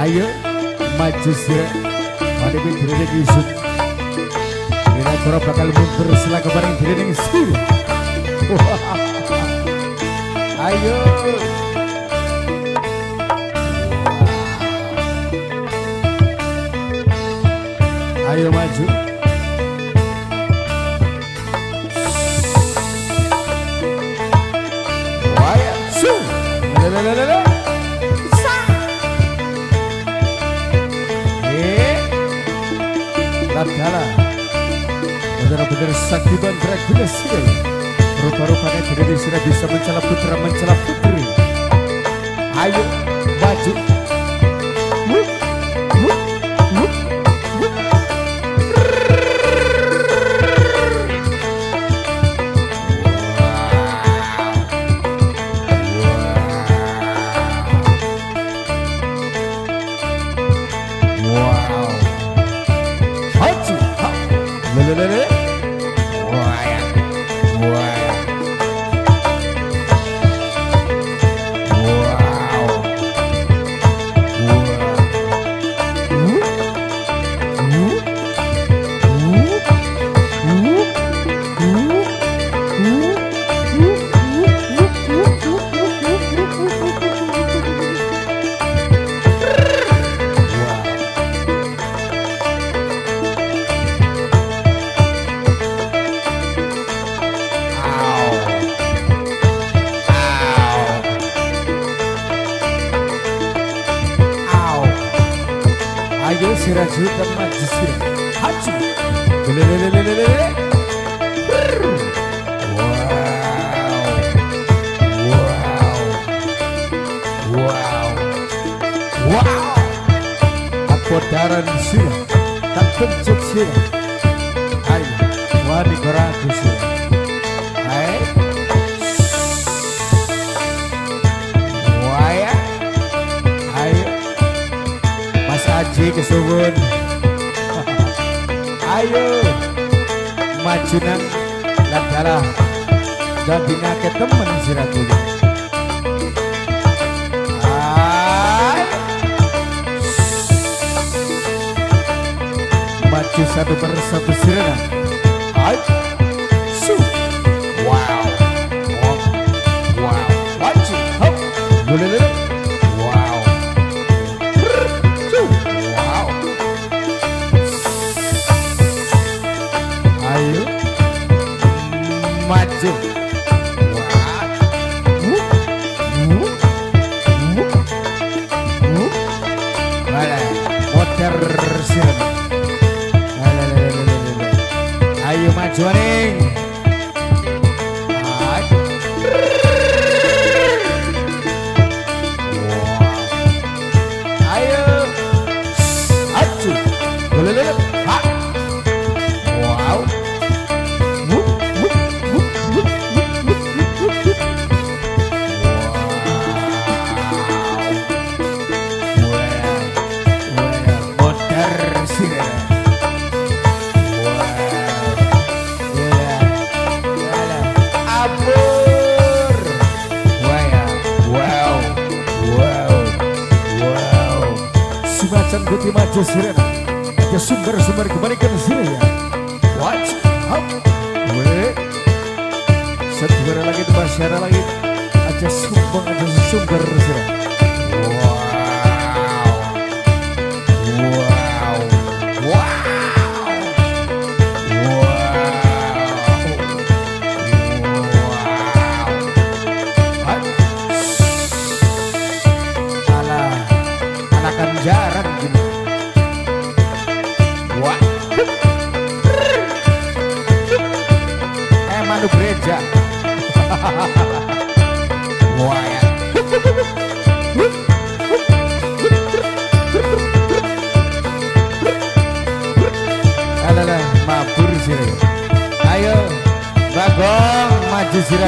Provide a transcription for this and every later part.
Ayo maju sira. Mari dirining Yusuf. Kira-kira bakal mundur sila kebareng dirining sih. Ayo. Ayo maju. Ladala. Bandra gila sekali. Rupa-rupanya diri sudah bisa mencela putra mencela putri. Ayo Terima kasih. Tama Jisira tak ayo, wani. kasih kesuwun. Ayo majunan lan dalah. Dadina ketemen sira kula maju satu persatu sirena. Hai. Su. Wow. Wow. Maju. Wow, wow juaning Ayo. Acu Boleh-boleh Macan putih Maju Sirena. Ya sumber-sumber kebaikan sini ya. Watch out Weh. Satu lagi tempat lagi. Aja sumber, aja sumber sirena. Eh manu gereja. Wah ya. Mabur sih. Ayo, Bagong, maju sih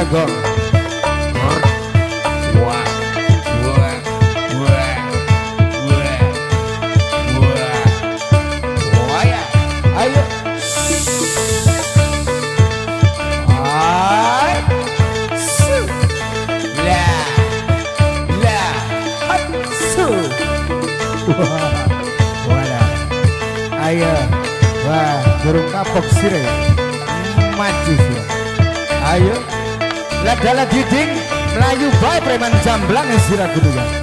Wah, ayo, wah, burung kapok sire, maju sih. Ayo, ladala diding, melayu bae preman jamblang sirah kudu ya.